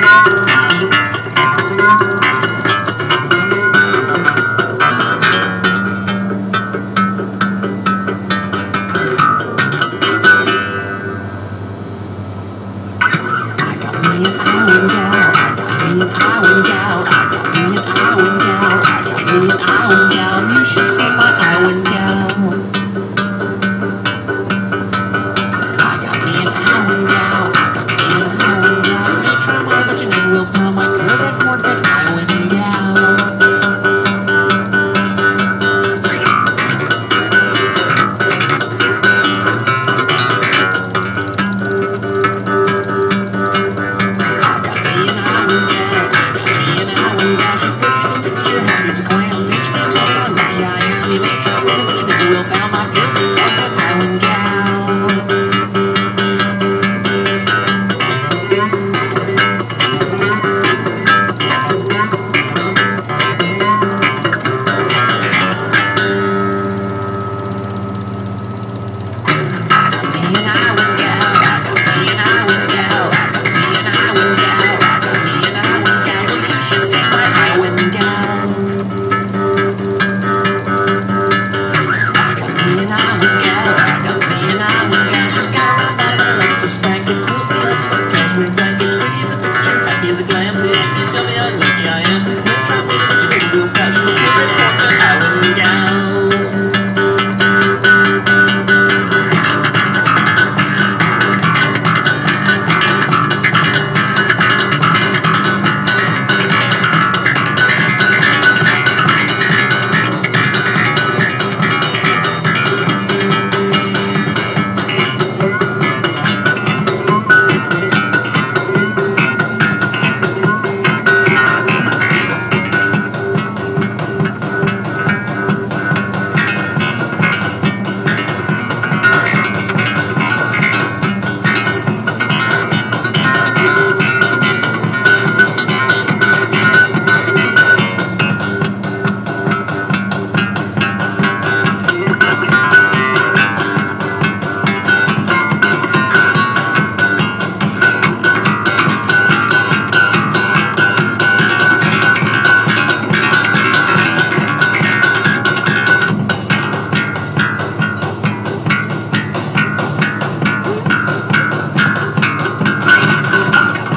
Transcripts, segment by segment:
I got me an Iowan gal. I got me an Iowan gal. I got me an Iowan gal.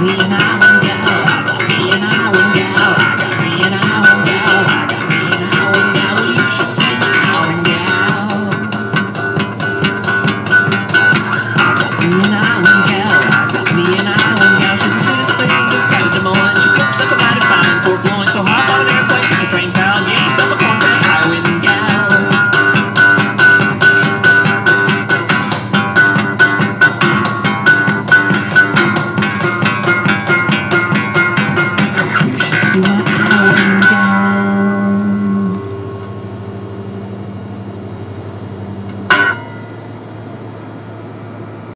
你妈